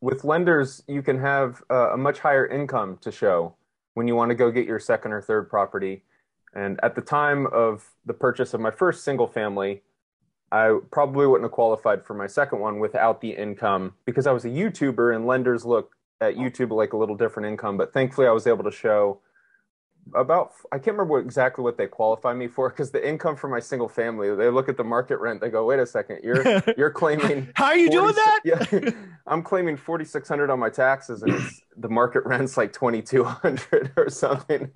with lenders, you can have uh, a much higher income to show when you want to go get your second or third property. And at the time of the purchase of my first single family, I probably wouldn't have qualified for my second one without the income because I was a YouTuber and lenders look at YouTube like a little different income. But thankfully, I was able to show about I can't remember what, exactly what they qualify me for because the income for my single family they look at the market rent they go wait a second you're you're claiming how are you 40, doing that yeah I'm claiming forty six hundred on my taxes and the market rent's like twenty two hundred or something